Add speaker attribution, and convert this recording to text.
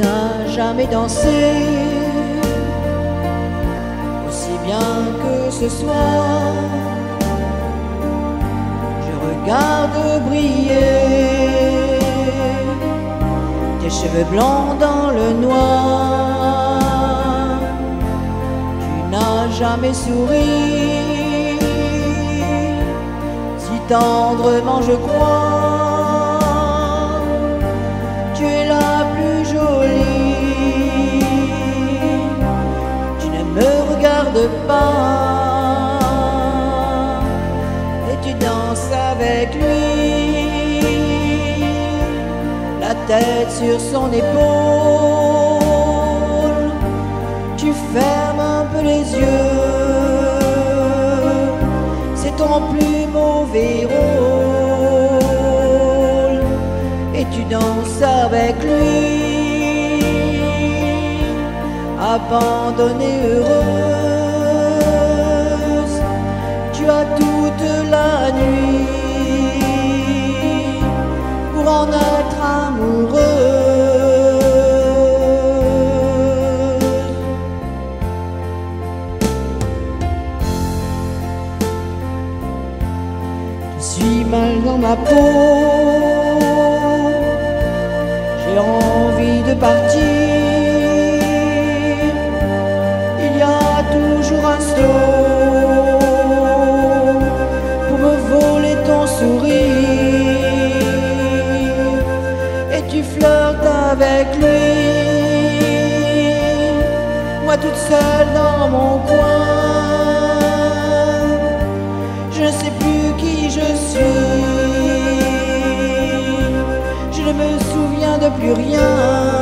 Speaker 1: n'as jamais dansé aussi bien que ce soir. Je regarde briller tes cheveux blancs dans le noir. Tu n'as jamais souri si tendrement je crois. Et tu danses avec lui la tête sur son épaule. Tu fermes un peu les yeux, c'est ton plus mauvais rôle. Et tu danses avec lui, abandonnée heureuse. Tu as toute la nuit pour en être amoureuse. Je suis mal dans ma peau, j'ai envie de partir. Il y a toujours un slow et tu flirtes avec lui. Moi toute seule dans mon coin, je ne sais plus qui je suis. Je ne me souviens de plus rien.